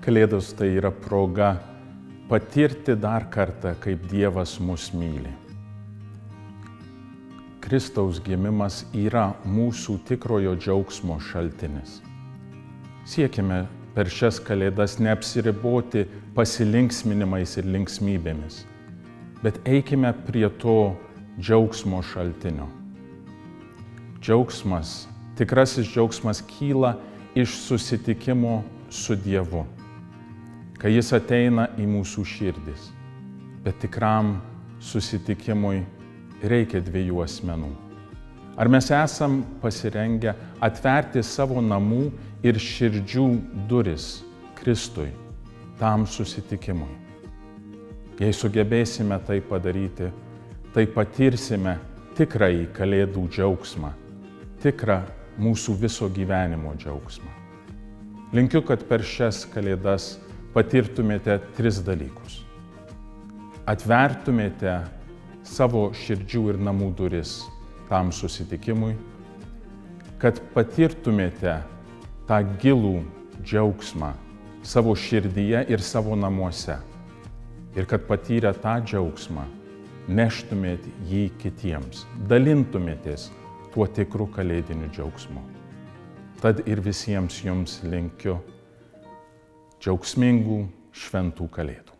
Kalėdos tai yra proga patirti dar kartą, kaip Dievas mus myli. Kristaus gimimas yra mūsų tikrojo džiaugsmo šaltinis. Siekime per šias kalėdas neapsiriboti pasilinksminimais ir linksmybėmis, bet eikime prie to džiaugsmo šaltinio. Džiaugsmas, tikrasis džiaugsmas kyla iš susitikimo su Dievu, kai Jis ateina į mūsų širdis. Bet tikram susitikimui reikia dviejų asmenų. Ar mes esam pasirengę atverti savo namų ir širdžių duris Kristui, tam susitikimui? Jei sugebėsime tai padaryti, tai patirsime tikrąjį Kalėdų džiaugsmą, tikrą mūsų viso gyvenimo džiaugsmą. Linkiu, kad per šias Kalėdas patirtumėte tris dalykus. Atvertumėte savo širdžių ir namų duris tam susitikimui, kad patirtumėte tą gilų džiaugsmą savo širdyje ir savo namuose. Ir kad patyrę tą džiaugsmą neštumėt jį kitiems, dalintumėtės tuo tikru kalėdiniu džiaugsmu. Tad ir visiems jums linkiu džiaugsmingų šventų kalėdų.